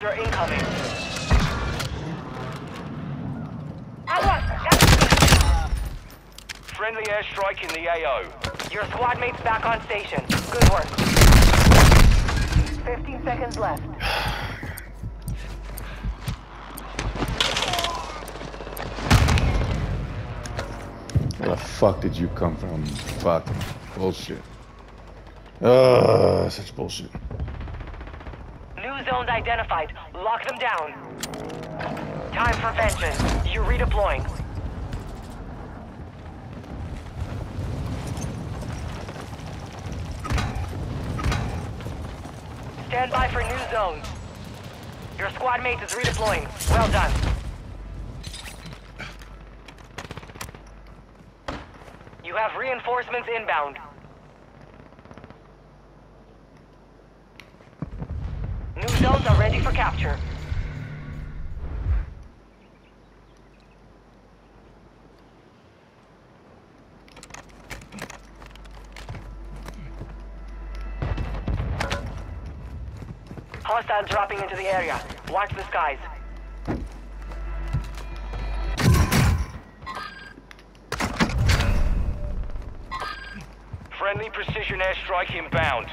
You're incoming. Friendly airstrike in the AO. Your squad mate's back on station. Good work. 15 seconds left. Where the fuck did you come from? Fucking bullshit. Ugh, such bullshit. Zones identified. Lock them down. Time for vengeance. You're redeploying. Stand by for new zones. Your squad mate is redeploying. Well done. You have reinforcements inbound. New zones are for capture. Hostiles dropping into the area. Watch the skies. Friendly precision airstrike inbound.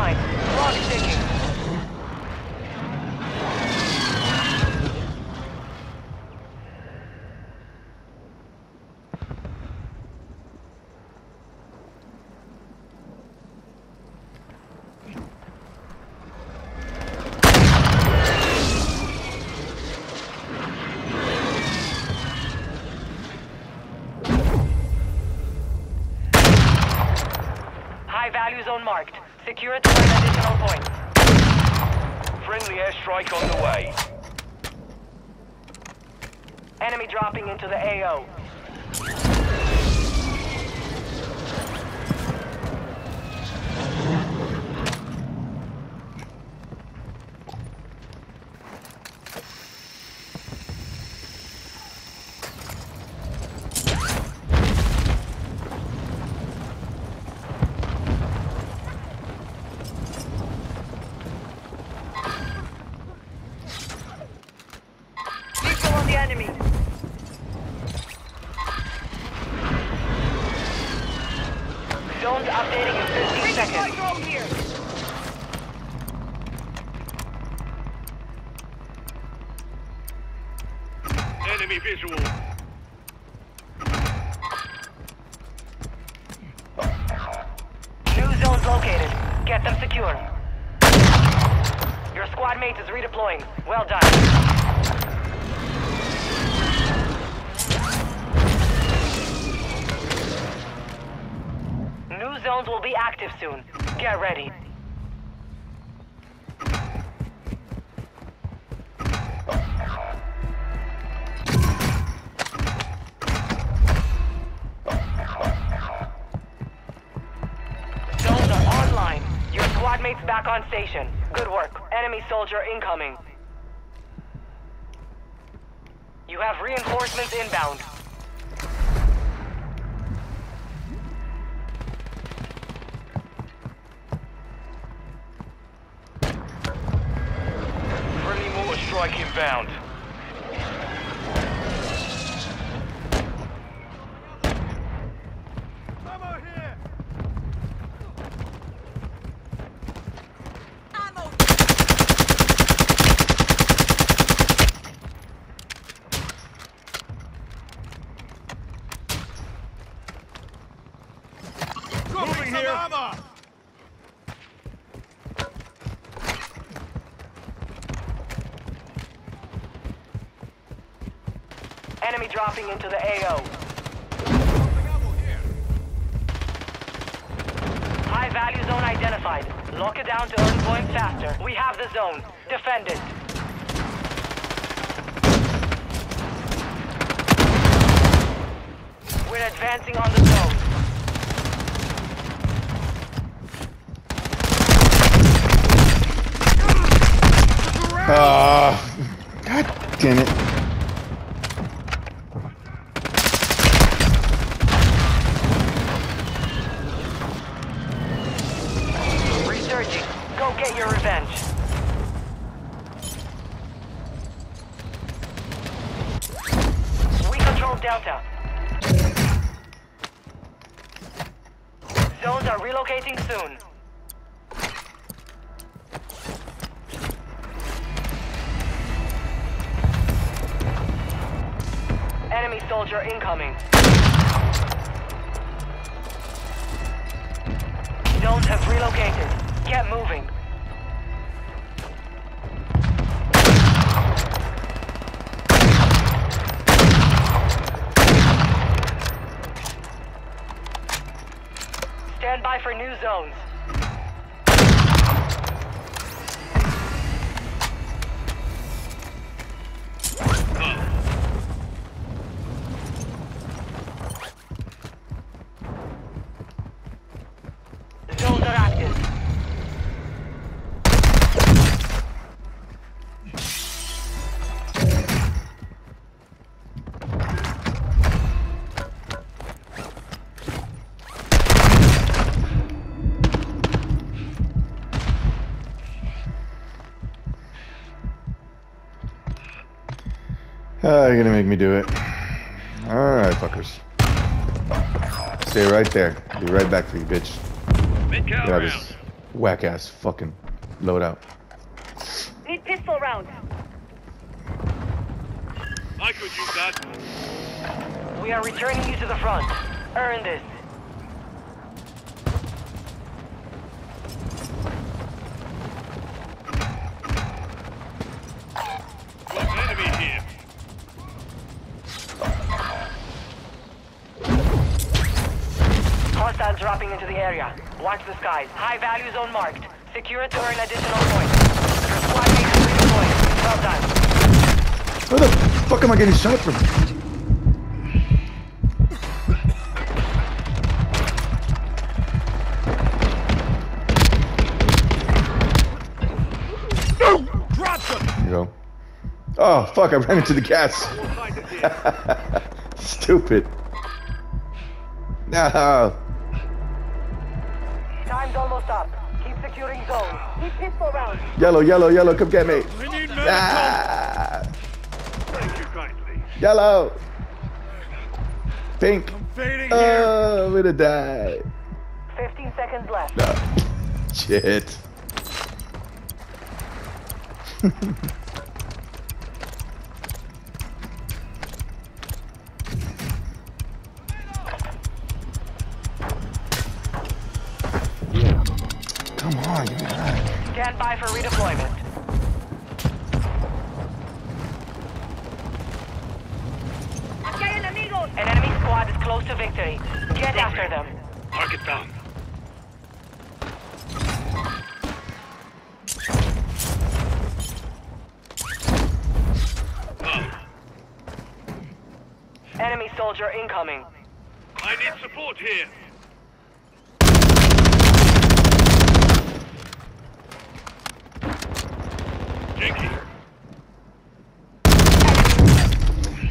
9. Clock ticking. Value zone marked. Secure it to one additional point. Friendly airstrike on the way. Enemy dropping into the AO. Enemy visual. New zones located. Get them secure. Your squad mate is redeploying. Well done. New zones will be active soon. Get ready. On station. Good work. Enemy soldier incoming. You have reinforcements inbound. Friendly mortar strike inbound. Moving here. Enemy into the AO. High value zone identified. Lock it down to earn points faster. We have the zone. Defend it. We're advancing on the zone. Ah, God damn it. For new. Zones you're gonna make me do it. Alright, fuckers. Stay right there. Be right back for you, bitch. Mid Get out of this whack ass fucking loadout. Need pistol round. I could use that. We are returning you to the front. Earn this. Watch the skies. High value zone marked. Secure it to earn additional points. Your squad mate is redeployed. Well done. Where the fuck am I getting shot from? Drop them. There you go. Oh, fuck, I ran into the gas. We'll find it here. Stupid. No. Securing zone. Need pistol round. Yellow, yellow, yellow, come get me. We need medical. Ah, Thank you kindly. yellow. Pink. Fading here. Oh, I'm gonna die. 15 seconds left. No. Shit. Come on, give me that. Stand by for redeployment. An enemy squad is close to victory. Get after them. Target down. Enemy soldier incoming. I need support here.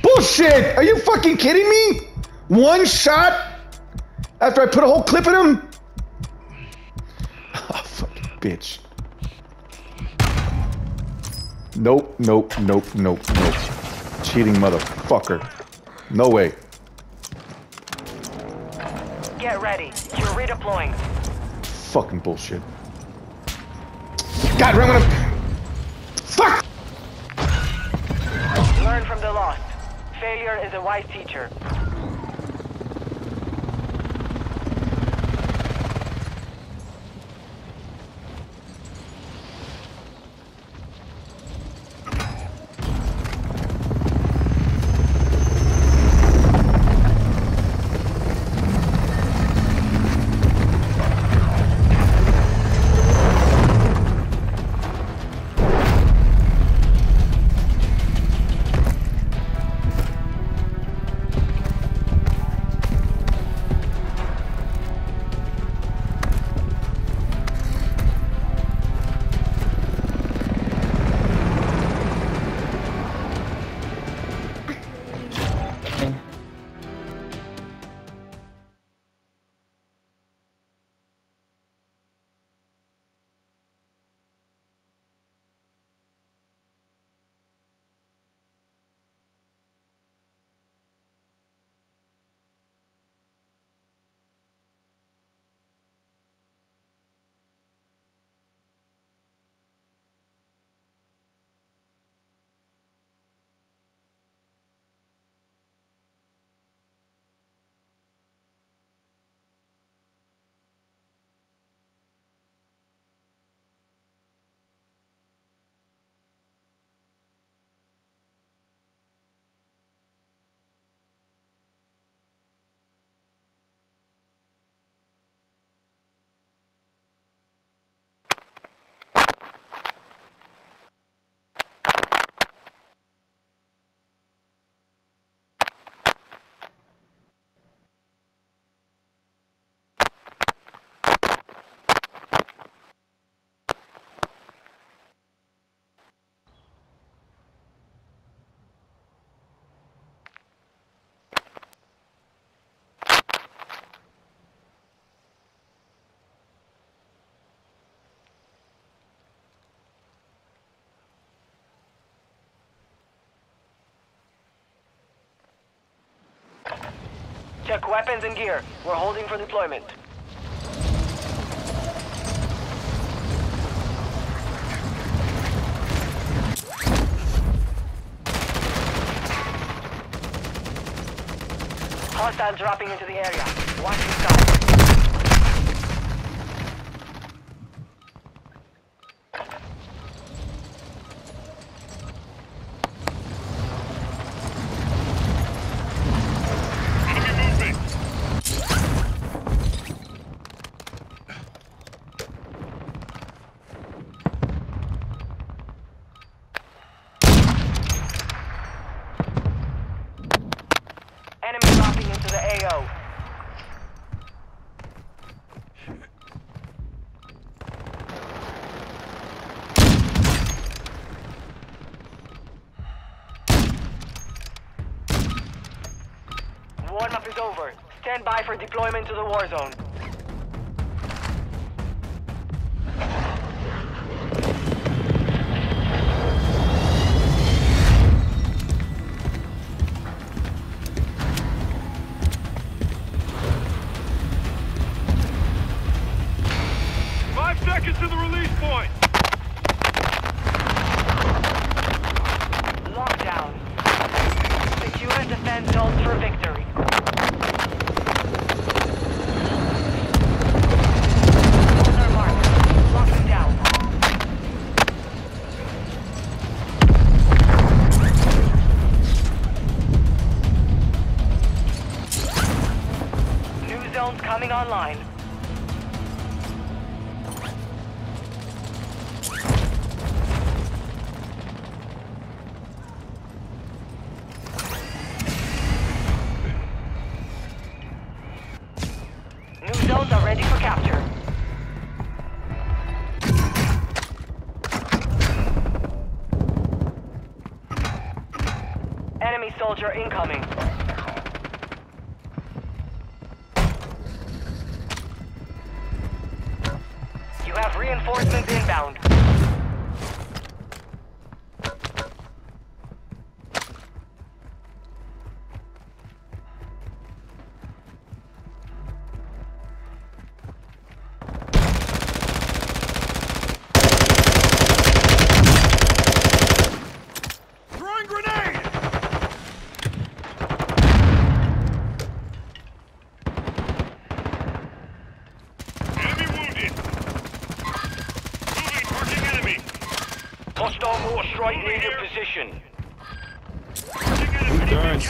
Bullshit! Are you fucking kidding me? One shot after I put a whole clip in him? Ah, oh, fucking bitch. Nope, nope, nope, nope, nope. Cheating motherfucker. No way. Get ready. You're redeploying. Fucking bullshit. God, I'm gonna. Failure is a wise teacher. Check weapons and gear. We're holding for deployment. Hostile dropping into the area. Watch the sky. Enemy movement. Enemy dropping into the AO. Warm-up is over. Stand by for deployment to the war zone. Coming online.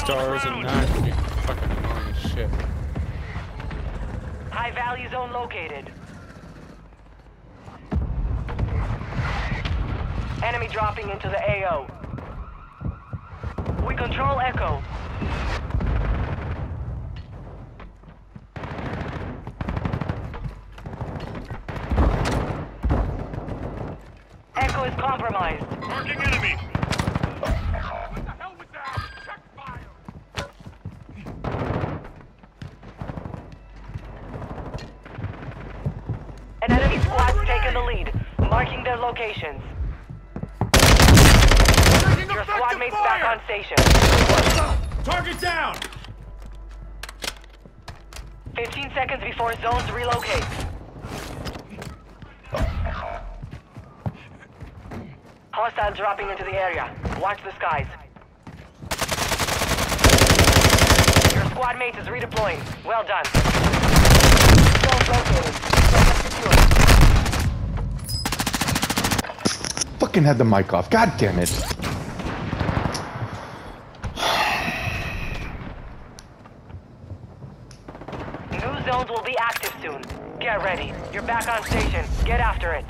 Stars and not fucking annoying as shit. High value zone located. Enemy dropping into the AO. We control. Echo locations. Your squad mates back on station. Target down. 15 seconds before zones relocate. Hostile dropping into the area. Watch the skies. Your squad mate is redeploying. Well done. Zones located. Had the mic off. God damn it. New zones will be active soon. Get ready. You're back on station. Get after it.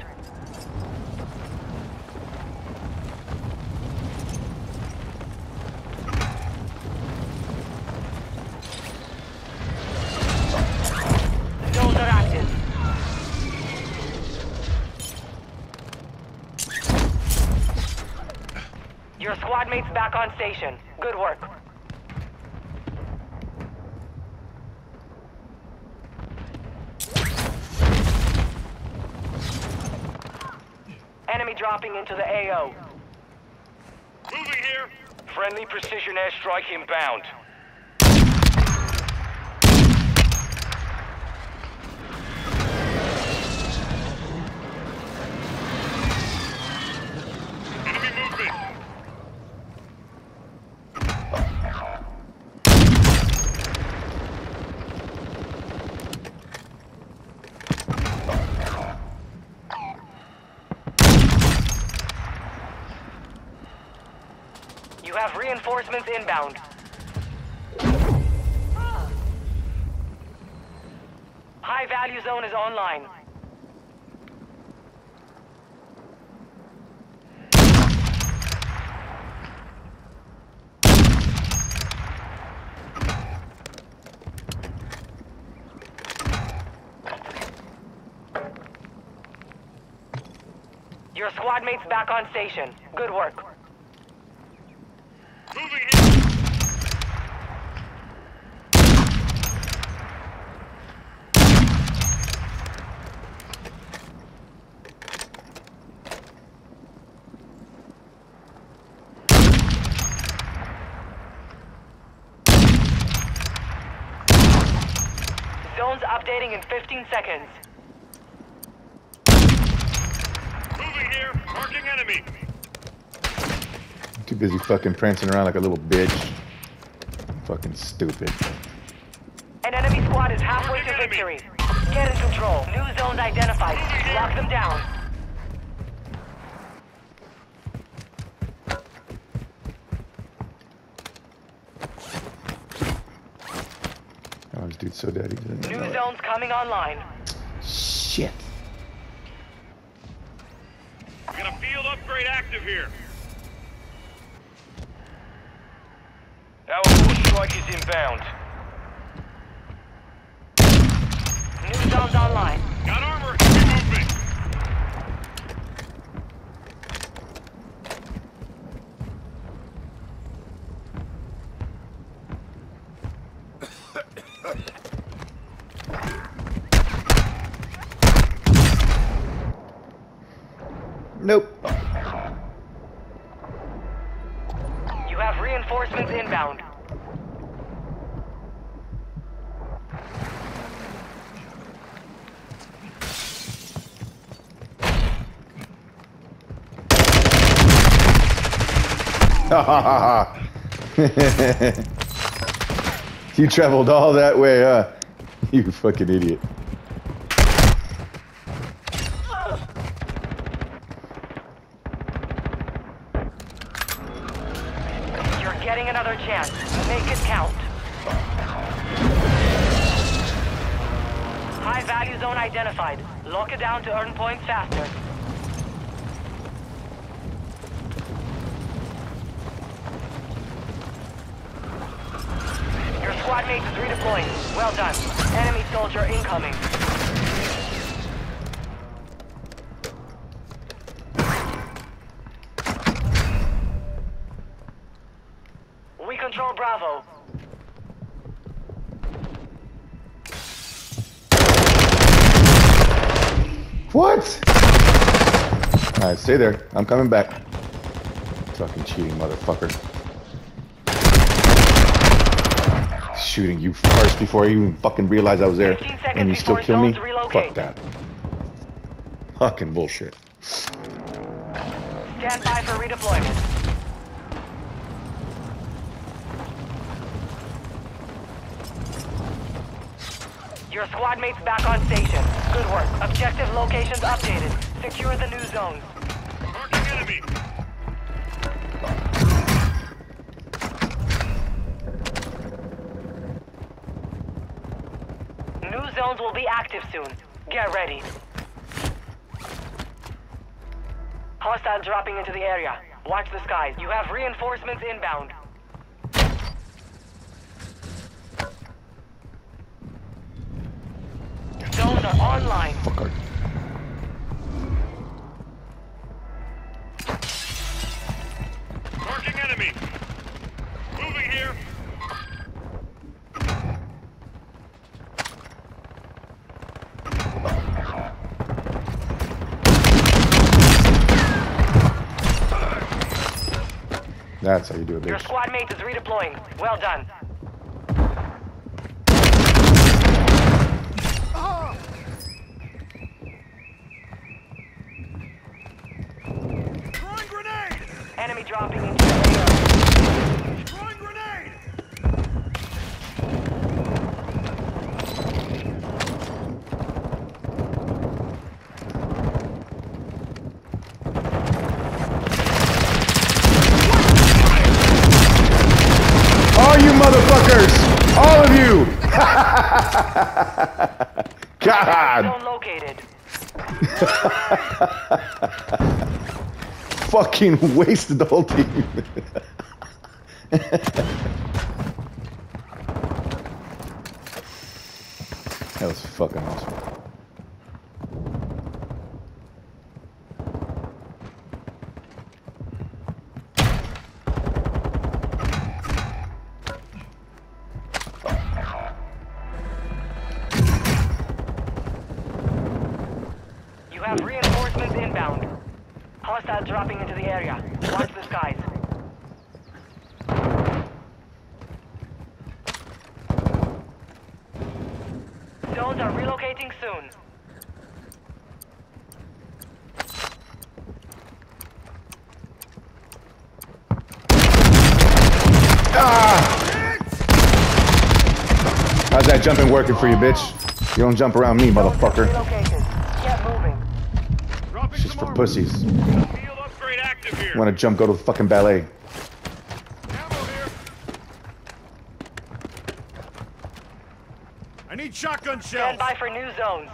Your squad mates back on station. Good work. Enemy dropping into the AO. Moving here. Friendly precision airstrike inbound. You have reinforcements inbound. High value zone is online. Your squad mate's back on station. Good work. Moving here. Zone's updating in 15 seconds. Moving here. Marking enemy. Too busy fucking prancing around like a little bitch. Fucking stupid. An enemy squad is halfway to victory. Get in control. New zones identified. Lock them down. Oh, this dude's so dead. He didn't New know it. zones coming online. Shit. We Got a field upgrade active here. Our force strike is inbound. New zones online. Got armor. Heavy movement. Nope. You have reinforcements inbound. Ha ha ha ha. you traveled all that way, huh? You fucking idiot. Incoming. We control Bravo. What? Alright, stay there. I'm coming back. Fucking cheating motherfucker. Shooting you first before I even fucking realized I was there. And you still kill me? relocate. Fuck that. Fucking bullshit. Stand by for redeployment. Your squad mate's back on station. Good work. Objective locations updated. Secure the new zones. Marking enemy. New zones will be active soon. Get ready. Hostiles dropping into the area. Watch the skies. You have reinforcements inbound. Zones are online. Fucker. That's how you do it, Your squad mate is redeploying. Well done. Throwing grenade. Enemy dropping into the AO. Throwing grenade. God! Zone located. Fucking wasted the whole team. Hostile dropping into the area. Watch the skies. Zones are relocating soon. How's that jumping working for you, bitch? You don't jump around me, motherfucker. relocated. Get moving. Dropping Just some for pussies. Field upgrade active here. Want to jump, go to the fucking ballet. I need shotgun shells. Stand by for new zones.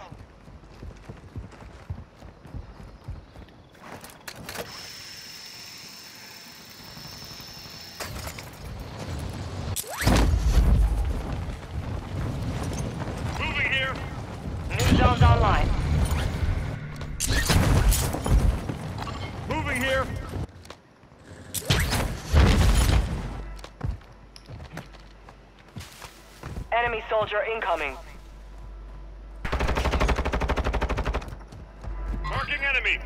Moving here. New zones online. Moving here. Enemy soldier incoming. Marking enemy.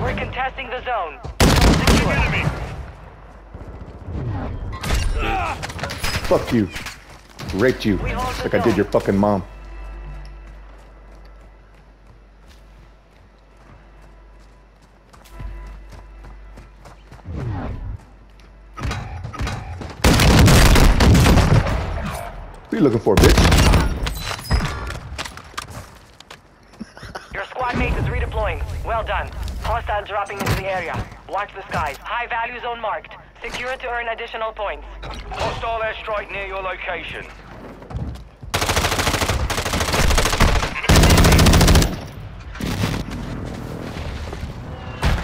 We're contesting the zone. Marking enemy. Fuck you. Raped you. We hold Like I did your fucking mom. Squad mate is redeploying. Well done. Hostile dropping into the area. Watch the skies. High value zone marked. Secure to earn additional points. Hostile airstrike near your location.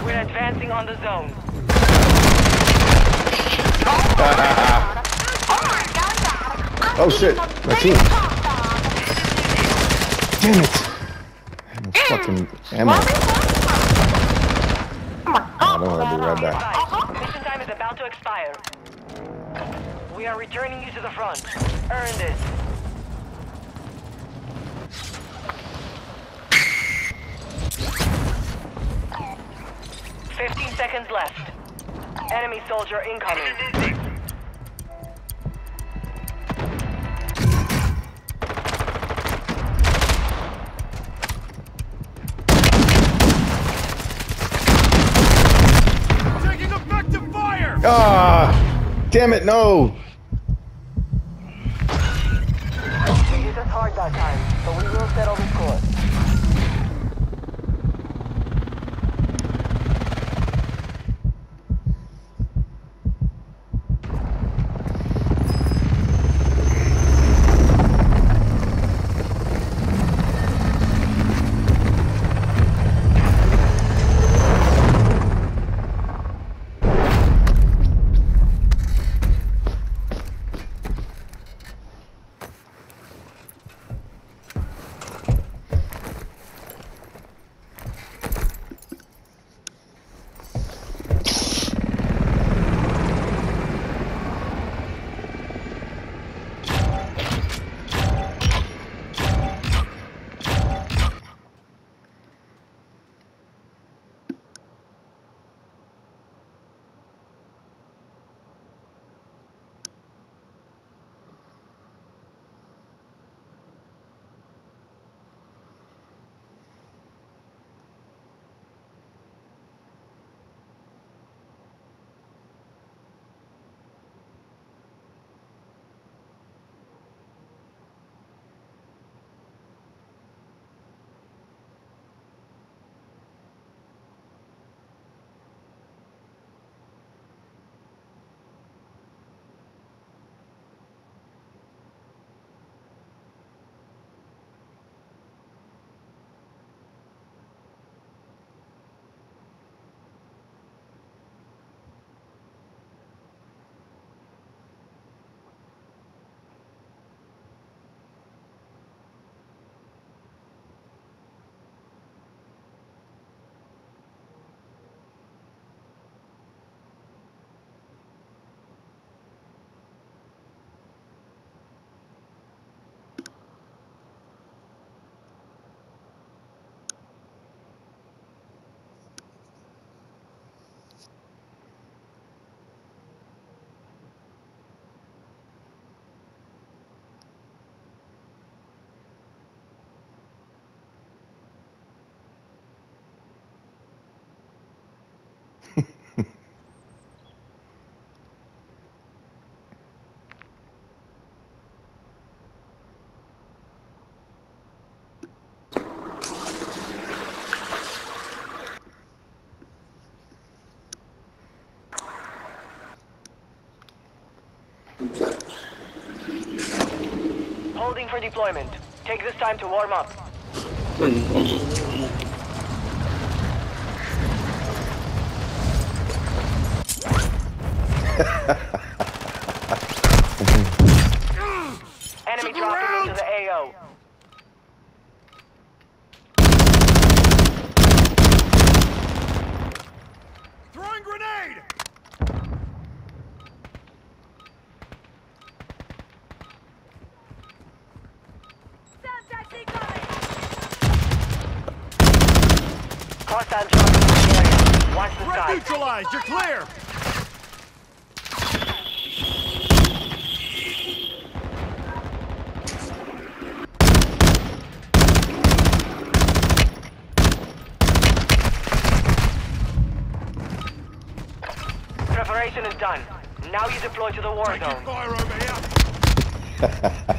We're advancing on the zone. Oh shit, my team. Damn it. I'm fucking ammo. Oh I don't want to be right back. Uh-huh. Uh-huh. Mission time is about to expire. We are returning you to the front. Earn this. Fifteen seconds left. Enemy soldier incoming. Ah! Damn it, no! Hit us hard that time, but we will settle the Holding for deployment. Take this time to warm up. Enemy dropping into the AO. Throwing grenade! Hostile dropping into the area. Watch the Threat sky. neutralized! You're clear! Preparation is done. Now you deploy to the war Taking zone. fire over here!